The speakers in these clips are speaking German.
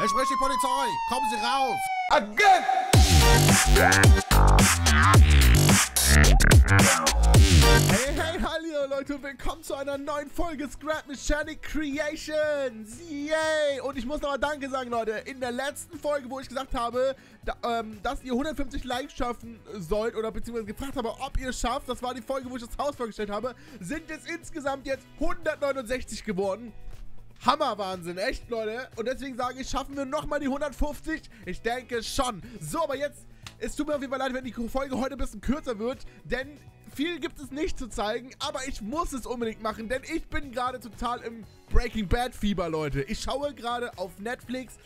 Er spricht die Polizei. Kommen Sie raus. Again! Hey, hey, hallo Leute und willkommen zu einer neuen Folge Scrap Mechanic Creations. Yay! Und ich muss nochmal Danke sagen, Leute. In der letzten Folge, wo ich gesagt habe, da, ähm, dass ihr 150 Likes schaffen sollt oder beziehungsweise gefragt habe, ob ihr es schafft, das war die Folge, wo ich das Haus vorgestellt habe, sind es insgesamt jetzt 169 geworden. Hammerwahnsinn, echt, Leute. Und deswegen sage ich, schaffen wir nochmal die 150? Ich denke schon. So, aber jetzt, es tut mir auf jeden Fall leid, wenn die Folge heute ein bisschen kürzer wird, denn viel gibt es nicht zu zeigen, aber ich muss es unbedingt machen, denn ich bin gerade total im Breaking Bad Fieber, Leute. Ich schaue gerade auf Netflix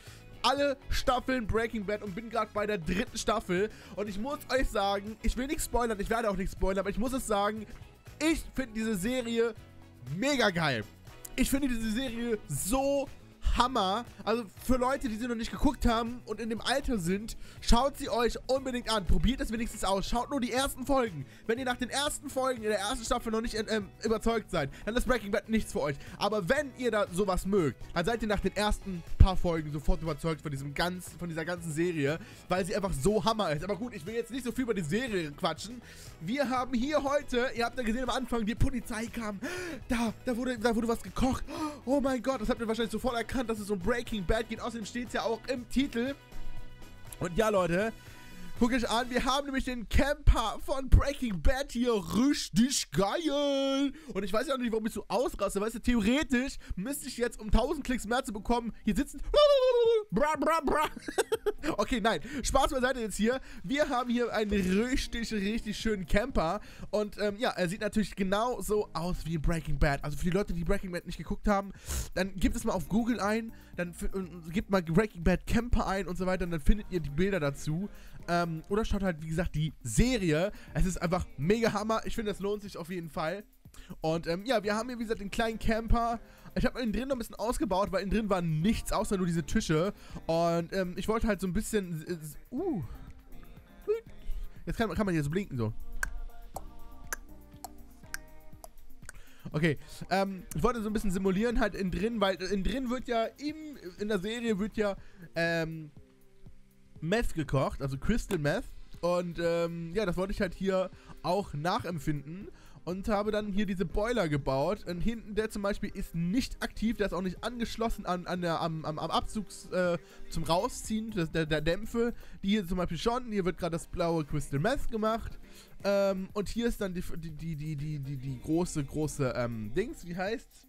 alle Staffeln Breaking Bad und bin gerade bei der dritten Staffel. Und ich muss euch sagen, ich will nicht spoilern, ich werde auch nicht spoilern, aber ich muss es sagen, ich finde diese Serie mega geil. Ich finde diese Serie so Hammer. Also für Leute, die sie noch nicht geguckt haben und in dem Alter sind, schaut sie euch unbedingt an. Probiert es wenigstens aus. Schaut nur die ersten Folgen. Wenn ihr nach den ersten Folgen in der ersten Staffel noch nicht ähm, überzeugt seid, dann ist Breaking Bad nichts für euch. Aber wenn ihr da sowas mögt, dann seid ihr nach den ersten paar Folgen sofort überzeugt von diesem ganz, von dieser ganzen Serie, weil sie einfach so Hammer ist. Aber gut, ich will jetzt nicht so viel über die Serie quatschen. Wir haben hier heute, ihr habt ja gesehen am Anfang, die Polizei kam. Da, da wurde, da wurde was gekocht. Oh mein Gott, das habt ihr wahrscheinlich sofort erkannt, dass es um Breaking Bad geht. Außerdem steht es ja auch im Titel. Und ja, Leute, guckt euch an, wir haben nämlich den Camper von Breaking Bad hier. Richtig geil. Und ich weiß ja noch nicht, warum ich so ausraste. Weißt du, theoretisch müsste ich jetzt, um 1000 Klicks mehr zu bekommen, hier sitzen. Bra, bra, bra. okay, nein. Spaß beiseite jetzt hier. Wir haben hier einen richtig, richtig schönen Camper. Und ähm, ja, er sieht natürlich genauso aus wie Breaking Bad. Also für die Leute, die Breaking Bad nicht geguckt haben, dann gebt es mal auf Google ein. Dann gebt mal Breaking Bad Camper ein und so weiter. Und dann findet ihr die Bilder dazu. Ähm, oder schaut halt, wie gesagt, die Serie. Es ist einfach mega Hammer. Ich finde, das lohnt sich auf jeden Fall. Und ähm, ja, wir haben hier, wie gesagt, den kleinen Camper. Ich habe innen drin noch ein bisschen ausgebaut, weil innen drin war nichts außer nur diese Tische. Und ähm, ich wollte halt so ein bisschen. Uh. Jetzt kann, kann man hier so blinken, so. Okay, ähm, ich wollte so ein bisschen simulieren halt innen drin, weil innen drin wird ja im, in der Serie wird ja, ähm, Meth gekocht, also Crystal Meth. Und ähm, ja, das wollte ich halt hier auch nachempfinden und habe dann hier diese Boiler gebaut. Und hinten der zum Beispiel ist nicht aktiv, der ist auch nicht angeschlossen an, an der, am, am, am Abzugs äh, zum Rausziehen des, der, der Dämpfe. Die hier zum Beispiel schon. Hier wird gerade das blaue Crystal Meth gemacht. Ähm, und hier ist dann die, die, die, die, die, die große, große ähm, Dings, wie heißt's?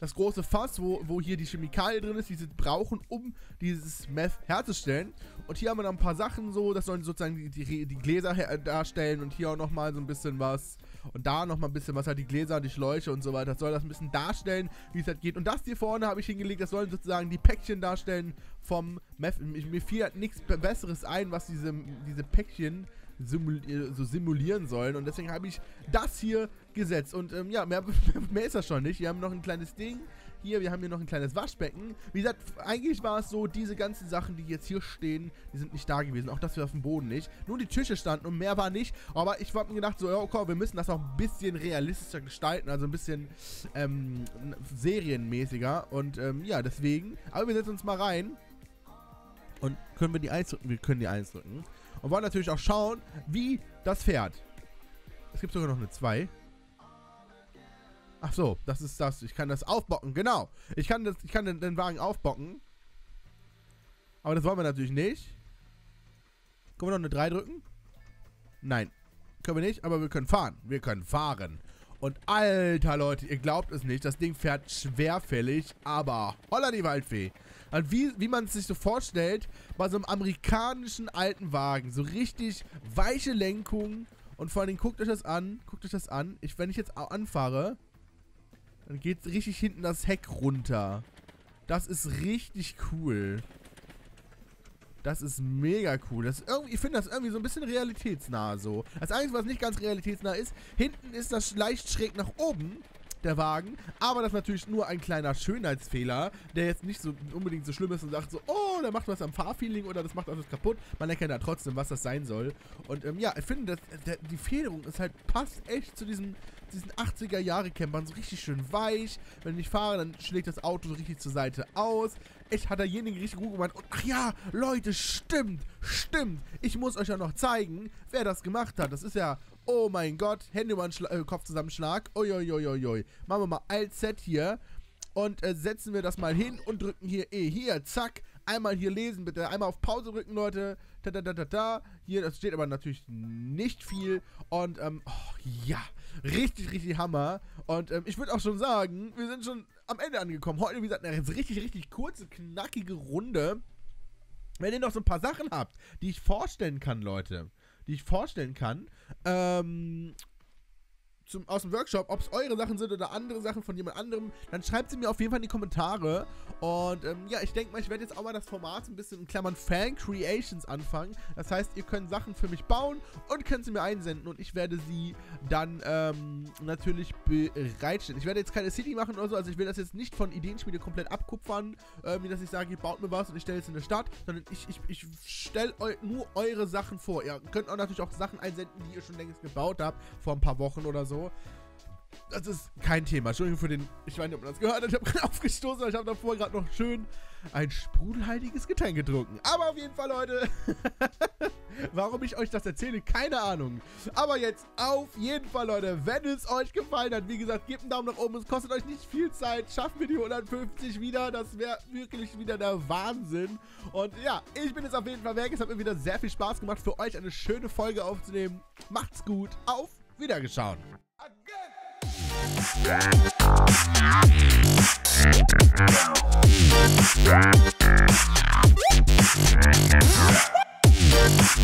Das große Fass, wo, wo hier die Chemikalie drin ist, die sie brauchen, um dieses Meth herzustellen. Und hier haben wir noch ein paar Sachen so, das sollen sozusagen die, die, die Gläser darstellen und hier auch nochmal so ein bisschen was. Und da nochmal ein bisschen was, halt die Gläser, die Schläuche und so weiter. Das soll das ein bisschen darstellen, wie es halt geht. Und das hier vorne habe ich hingelegt, das sollen sozusagen die Päckchen darstellen vom Meth. Mir fiel halt nichts Besseres ein, was diese, diese Päckchen simul so simulieren sollen. Und deswegen habe ich das hier gesetzt. Und ähm, ja, mehr, mehr ist das schon nicht. Wir haben noch ein kleines Ding. Hier, wir haben hier noch ein kleines Waschbecken. Wie gesagt, eigentlich war es so, diese ganzen Sachen, die jetzt hier stehen, die sind nicht da gewesen. Auch das wir auf dem Boden nicht. Nur die Tische standen und mehr war nicht. Aber ich habe mir gedacht, so, ja, okay, wir müssen das auch ein bisschen realistischer gestalten. Also ein bisschen ähm, serienmäßiger. Und ähm, ja, deswegen. Aber wir setzen uns mal rein. Und können wir die 1 drücken? Wir können die 1 drücken. Und wollen natürlich auch schauen, wie das fährt. Es gibt sogar noch eine 2. Ach so, das ist das. Ich kann das aufbocken, genau. Ich kann, das, ich kann den, den Wagen aufbocken. Aber das wollen wir natürlich nicht. Können wir noch eine 3 drücken? Nein. Können wir nicht, aber wir können fahren. Wir können fahren. Und alter Leute, ihr glaubt es nicht, das Ding fährt schwerfällig, aber holla die Waldfee. Und wie, wie man es sich so vorstellt, bei so einem amerikanischen alten Wagen. So richtig weiche Lenkung. Und vor allem guckt euch das an. Guckt euch das an. Ich, wenn ich jetzt anfahre, dann geht richtig hinten das Heck runter. Das ist richtig cool. Das ist mega cool. Das irgendwie, ich finde das irgendwie so ein bisschen realitätsnah so. Das Einzige, was nicht ganz realitätsnah ist, hinten ist das leicht schräg nach oben der Wagen. Aber das ist natürlich nur ein kleiner Schönheitsfehler, der jetzt nicht so unbedingt so schlimm ist und sagt so, oh der macht was am Fahrfeeling oder das macht alles kaputt. Man erkennt ja trotzdem, was das sein soll. Und ähm, ja, ich finde, dass, der, die Federung ist halt, passt echt zu diesen, diesen 80er-Jahre-Campern. So richtig schön weich. Wenn ich fahre, dann schlägt das Auto so richtig zur Seite aus. Echt hat derjenige richtig gut gemacht. Und ach ja, Leute, stimmt, stimmt. Ich muss euch ja noch zeigen, wer das gemacht hat. Das ist ja Oh mein Gott, Hände über den äh, Kopfzusammenschlag. Uiuiuiui. Machen wir mal Alt-Z hier. Und äh, setzen wir das mal hin und drücken hier E. Hier, zack. Einmal hier lesen, bitte. Einmal auf Pause drücken, Leute. Da, da, da, da, da. Hier, das steht aber natürlich nicht viel. Und, ähm, oh, ja. Richtig, richtig Hammer. Und ähm, ich würde auch schon sagen, wir sind schon am Ende angekommen. Heute, wie gesagt, eine richtig, richtig kurze, knackige Runde. Wenn ihr noch so ein paar Sachen habt, die ich vorstellen kann, Leute, die ich vorstellen kann, ähm, zum, aus dem Workshop, ob es eure Sachen sind oder andere Sachen von jemand anderem, dann schreibt sie mir auf jeden Fall in die Kommentare. Und ähm, ja, ich denke mal, ich werde jetzt auch mal das Format ein bisschen in Klammern Fan Creations anfangen. Das heißt, ihr könnt Sachen für mich bauen und könnt sie mir einsenden und ich werde sie dann ähm, natürlich bereitstellen. Ich werde jetzt keine City machen oder so, also ich will das jetzt nicht von Ideenspiele komplett abkupfern, ähm, dass ich sage, ihr baut mir was und ich stelle es in eine Stadt, sondern ich, ich, ich stelle nur eure Sachen vor. Ihr könnt auch natürlich auch Sachen einsenden, die ihr schon längst gebaut habt, vor ein paar Wochen oder so. Das ist kein Thema. Entschuldigung für den. Ich weiß nicht, ob man das gehört hat. Ich habe gerade aufgestoßen, ich habe davor gerade noch schön ein sprudelhaltiges Getränk getrunken. Aber auf jeden Fall, Leute. warum ich euch das erzähle, keine Ahnung. Aber jetzt auf jeden Fall, Leute. Wenn es euch gefallen hat, wie gesagt, gebt einen Daumen nach oben. Es kostet euch nicht viel Zeit. Schaffen wir die 150 wieder. Das wäre wirklich wieder der Wahnsinn. Und ja, ich bin jetzt auf jeden Fall weg. Es hat mir wieder sehr viel Spaß gemacht, für euch eine schöne Folge aufzunehmen. Macht's gut. Auf Wiedergeschauen.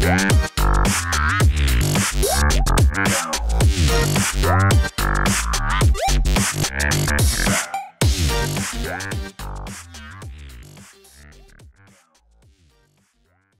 Yeah.